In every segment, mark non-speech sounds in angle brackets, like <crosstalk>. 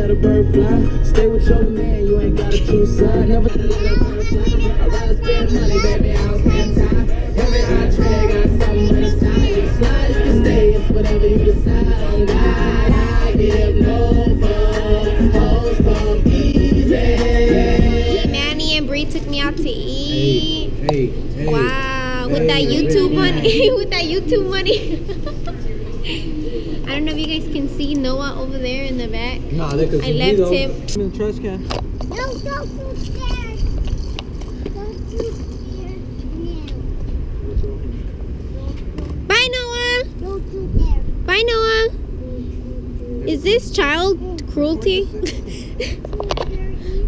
let a bird fly. Stay with your man, you ain't gotta choose side. Never let a bird fly. I'd rather spend money, baby, I don't spend time. Every entree got something on the side. You slide, you can stay, it's whatever you decide. On God, I give no fuck. Hoes come easy. Manny and Bree took me out to eat. Hey, hey. Wow, with that YouTube hey, money, <laughs> with that YouTube money. <laughs> I don't know if you guys can see Noah over there in the back. Nah, they I left though. him. In the trash can. Don't go too. Don't too scared Bye, Noah. Don't too scared. Bye, Noah. Is this child cruelty? Eat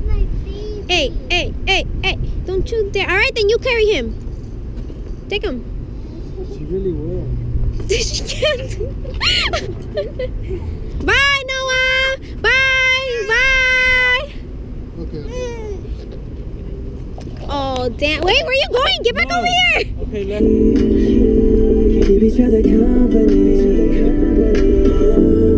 my face. hey, hey, hey, hey! Don't you dare! All right, then you carry him. Take him. She really will. She can't. Bye, Noah. Bye, bye. Okay. Oh, damn! Wait, where are you going? Get back No. over here. Okay, let Keep each other company. Maybe.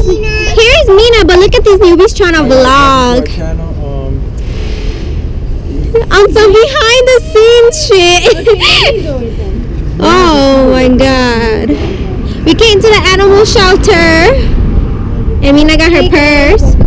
These, here's Mina, but look at these newbies trying to Our vlog channel, um, on some behind the scenes shit. <laughs> oh my god. We came to the animal shelter. And Mina got her purse.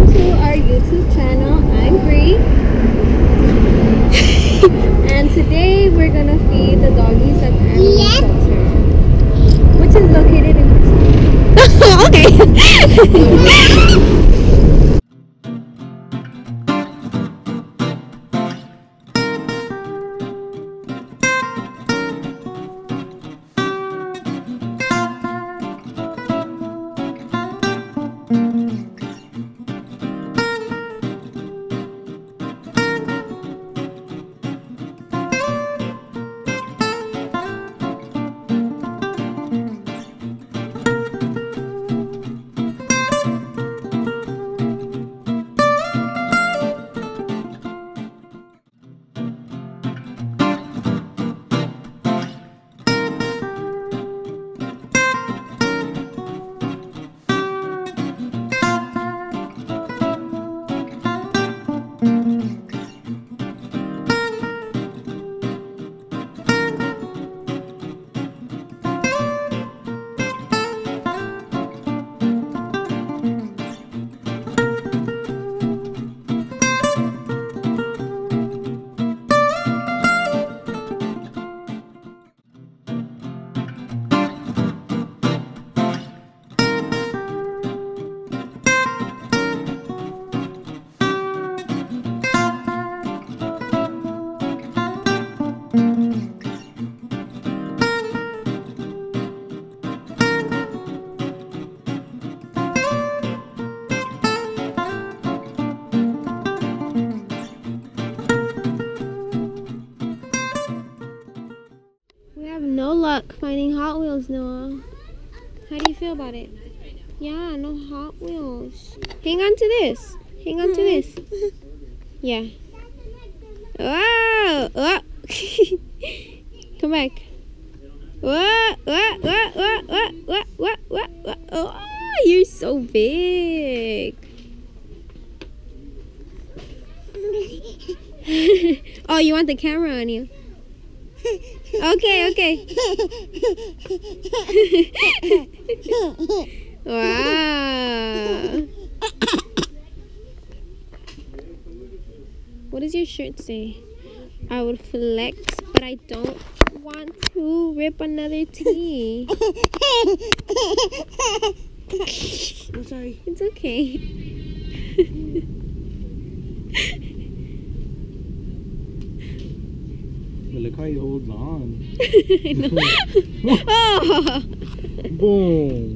Luck finding Hot Wheels, Noah. How do you feel about it? Yeah, no Hot Wheels. Hang on to this. Hang on to hmm. this. Yeah. Whoa! Whoa. <laughs> Come back. Whoa! Whoa! Whoa! Whoa! Whoa! Whoa! Whoa! Oh, you're so big. <laughs> oh, you want the camera on you? Okay, okay. wow. What does your shirt say? I would flex, but I don't want to rip another tee. I'm sorry. It's okay. <laughs> But look how he holds on. Oh. Boom.